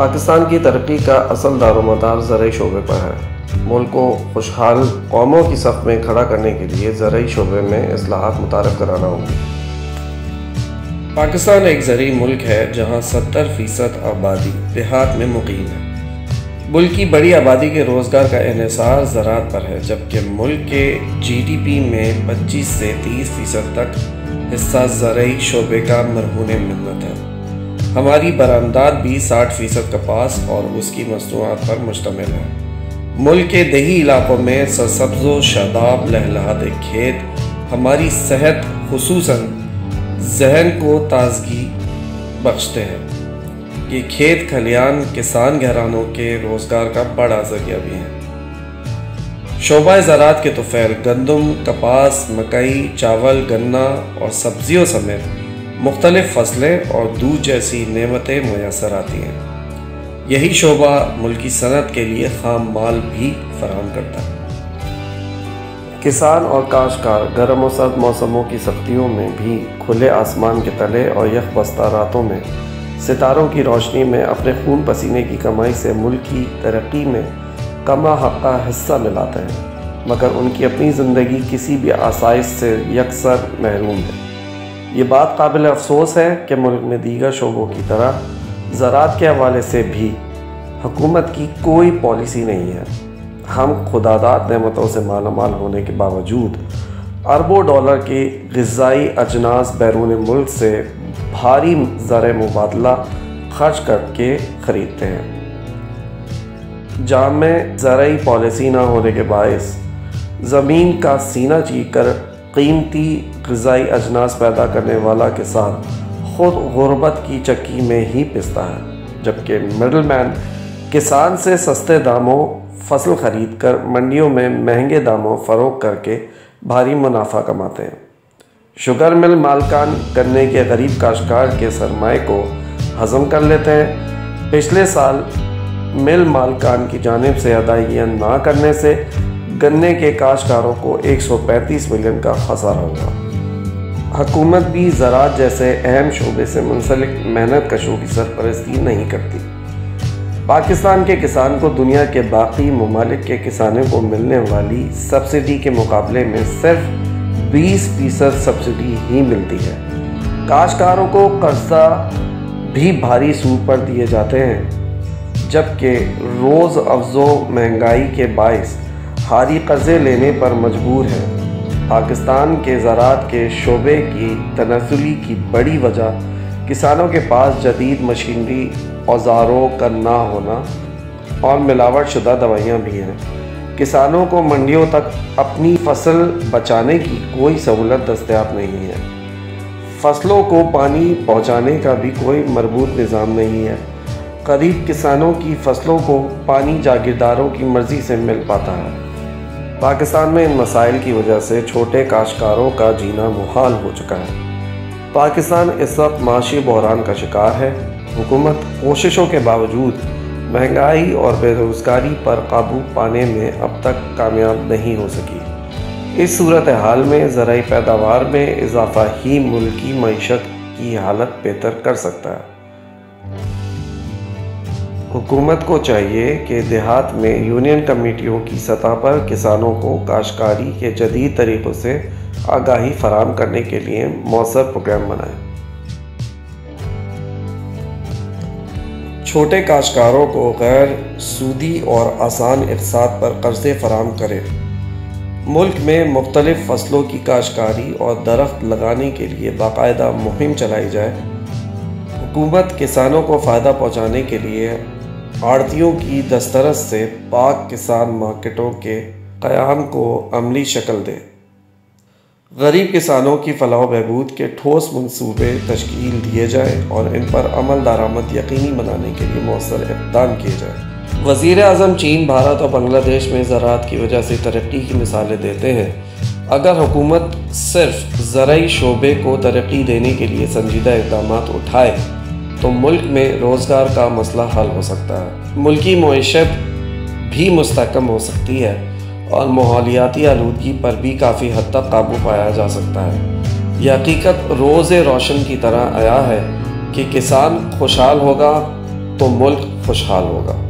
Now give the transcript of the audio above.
پاکستان کی ترقی کا اصل دار و مدار زرعی شعبے پر ہے۔ ملک کو خوشحال قوموں کی صف میں کھڑا کرنے کے لیے زرعی شعبے میں اصلاحات متعارف کرانا ہوگی پاکستان ایک زرعی ملک ہے جہاں ستر فیصد آبادی دیہات میں مقیم ہے۔ ملک کی بڑی آبادی کے روزگار کا انحصار زراعت پر ہے، جبکہ ملک کے جی ڈی پی میں پچیس سے تیس فیصد تک حصہ زرعی شعبے کا مرہون منت ہے۔ ہماری برآمدات بھی ساٹھ فیصد کپاس اور اس کی مصنوعات پر مشتمل ہے ملک کے دیہی علاقوں میں سرسبز و شاداب لہلہات کھیت، ہماری صحت خصوصاً ذہن کو تازگی بخشتے ہیں۔ یہ کھیت کھلیان، کسان گھرانوں کے روزگار کا بڑا ذریعہ بھی ہے شعبہ زراعت کے توفیل گندم، کپاس، مکئی، چاول، گنا اور سبزیوں سمیت مختلف فصلیں اور دودھ جیسی نعمتیں میسر آتی ہیں۔ یہی شعبہ ملکی صنعت کے لیے خام مال بھی فراہم کرتا ہے۔ کسان اور کاشتکار گرم و سرد موسموں کی سختیوں میں بھی کھلے آسمان کے تلے اور یک بستہ راتوں میں ستاروں کی روشنی میں اپنے خون پسینے کی کمائی سے ملک کی ترقی میں کما حقہ حصہ ملاتے ہیں، مگر ان کی اپنی زندگی کسی بھی آسائش سے یکسر محروم ہے۔ یہ بات قابل افسوس ہے کہ ملک میں دیگر شعبوں کی طرح زراعت کے حوالے سے بھی حکومت کی کوئی پالیسی نہیں ہے۔ ہم خدادات نعمتوں سے مالا مال ہونے کے باوجود اربوں ڈالر کی غذائی اجناس بیرون ملک سے بھاری زر مبادلہ خرچ کر کے خریدتے ہیں۔ جامع زرعی پالیسی نہ ہونے کے باعث زمین کا سینہ چی کر قیمتی غذائی اجناس پیدا کرنے والا کسان خود غربت کی چکی میں ہی پستا ہے، جبکہ مڈل مین کسان سے سستے داموں فصل خرید کر منڈیوں میں مہنگے داموں فروغ کر کے بھاری منافع کماتے ہیں۔ شوگر مل مالکان کرنے کے غریب کاشتکار کے سرمائے کو ہضم کر لیتے ہیں۔ پچھلے سال مل مالکان کی جانب سے ادائیگیاں نہ کرنے سے گنے کے کاشتکاروں کو ایک سو پینتیس ملین کا خسارہ ہوا۔ حکومت بھی زراعت جیسے اہم شعبے سے منسلک محنت کشوں کی سرپرستی نہیں کرتی۔ پاکستان کے کسان کو دنیا کے باقی ممالک کے کسانوں کو ملنے والی سبسڈی کے مقابلے میں صرف بیس فیصد سبسڈی ہی ملتی ہے۔ کاشتکاروں کو قرضہ بھی بھاری سود پر دیے جاتے ہیں، جبکہ روز افزو مہنگائی کے باعث ہاری قرضے لینے پر مجبور ہے پاکستان کے زراعت کے شعبے کی تنزلی کی بڑی وجہ کسانوں کے پاس جدید مشینری، اوزاروں کا نہ ہونا اور ملاوٹ شدہ دوائیاں بھی ہیں۔ کسانوں کو منڈیوں تک اپنی فصل بچانے کی کوئی سہولت دستیاب نہیں ہے۔ فصلوں کو پانی پہنچانے کا بھی کوئی مربوط نظام نہیں ہے۔ قریب کسانوں کی فصلوں کو پانی جاگیرداروں کی مرضی سے مل پاتا ہے۔ پاکستان میں ان مسائل کی وجہ سے چھوٹے کاشتکاروں کا جینا محال ہو چکا ہے۔ پاکستان اس وقت معاشی بحران کا شکار ہے۔ حکومت کوششوں کے باوجود مہنگائی اور بے روزگاری پر قابو پانے میں اب تک کامیاب نہیں ہو سکی۔ اس صورتحال میں زرعی پیداوار میں اضافہ ہی ملکی معیشت کی حالت بہتر کر سکتا ہے۔ حکومت کو چاہیے کہ دیہات میں یونین کمیٹیوں کی سطح پر کسانوں کو کاشتکاری کے جدید طریقوں سے آگاہی فراہم کرنے کے لیے مؤثر پروگرام بنائیں چھوٹے کاشتکاروں کو غیر سودی اور آسان اقساط پر قرضے فراہم کرے ملک میں مختلف فصلوں کی کاشتکاری اور درخت لگانے کے لیے باقاعدہ مہم چلائی جائے۔ حکومت کسانوں کو فائدہ پہنچانے کے لیے آڑتیوں کی دسترس سے پاک کسان مارکیٹوں کے قیام کو عملی شکل دے۔ غریب کسانوں کی فلاح و بہبود کے ٹھوس منصوبے تشکیل دیے جائیں اور ان پر عمل درآمد یقینی بنانے کے لیے مؤثر اقدام کیے جائیں۔ وزیر اعظم چین، بھارت اور بنگلہ دیش میں زراعت کی وجہ سے ترقی کی مثالیں دیتے ہیں۔ اگر حکومت صرف زرعی شعبے کو ترقی دینے کے لیے سنجیدہ اقدامات اٹھائے تو ملک میں روزگار کا مسئلہ حل ہو سکتا ہے۔ ملکی معیشت بھی مستحکم ہو سکتی ہے اور ماحولیاتی آلودگی پر بھی کافی حد تک قابو پایا جا سکتا ہے۔ یہ حقیقت روز روشن کی طرح آیا ہے کہ کسان خوشحال ہوگا تو ملک خوشحال ہوگا۔